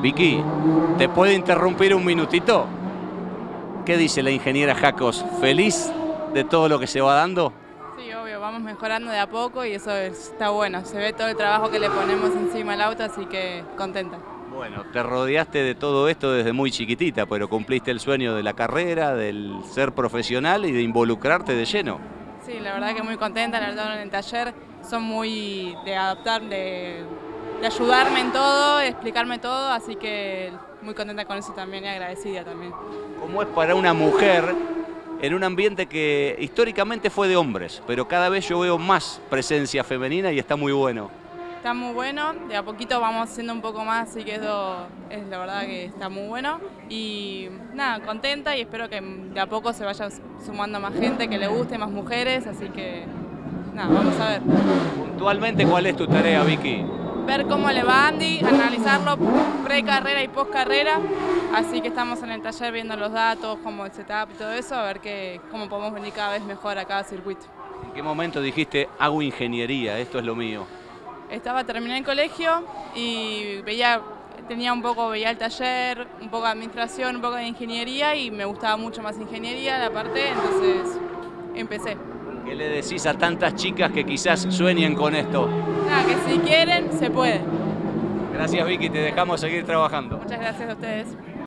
Vicky, ¿te puede interrumpir un minutito? ¿Qué dice la ingeniera Jacos? ¿Feliz de todo lo que se va dando? Sí, obvio, vamos mejorando de a poco y eso está bueno. Se ve todo el trabajo que le ponemos encima al auto, así que contenta. Bueno, te rodeaste de todo esto desde muy chiquitita, pero cumpliste el sueño de la carrera, del ser profesional y de involucrarte de lleno. Sí, la verdad que muy contenta, la verdad en el taller son muy de adaptar, de, de ayudarme en todo, de explicarme todo, así que muy contenta con eso también y agradecida también. ¿Cómo es para una mujer en un ambiente que históricamente fue de hombres, pero cada vez yo veo más presencia femenina y está muy bueno? Está muy bueno, de a poquito vamos haciendo un poco más, así que eso es la verdad que está muy bueno. Y nada, contenta y espero que de a poco se vaya sumando más gente que le guste, más mujeres, así que nada, vamos a ver. Puntualmente, ¿cuál es tu tarea, Vicky? Ver cómo le va Andy, analizarlo pre-carrera y post-carrera, así que estamos en el taller viendo los datos, como el setup y todo eso, a ver que, cómo podemos venir cada vez mejor a cada circuito. ¿En qué momento dijiste, hago ingeniería, esto es lo mío? estaba terminé el colegio y veía tenía un poco veía el taller, un poco de administración, un poco de ingeniería y me gustaba mucho más ingeniería la parte, entonces empecé. ¿Qué le decís a tantas chicas que quizás sueñen con esto? Nada, que quieren, se puede. Gracias Vicky, te dejamos seguir trabajando. Muchas gracias a ustedes.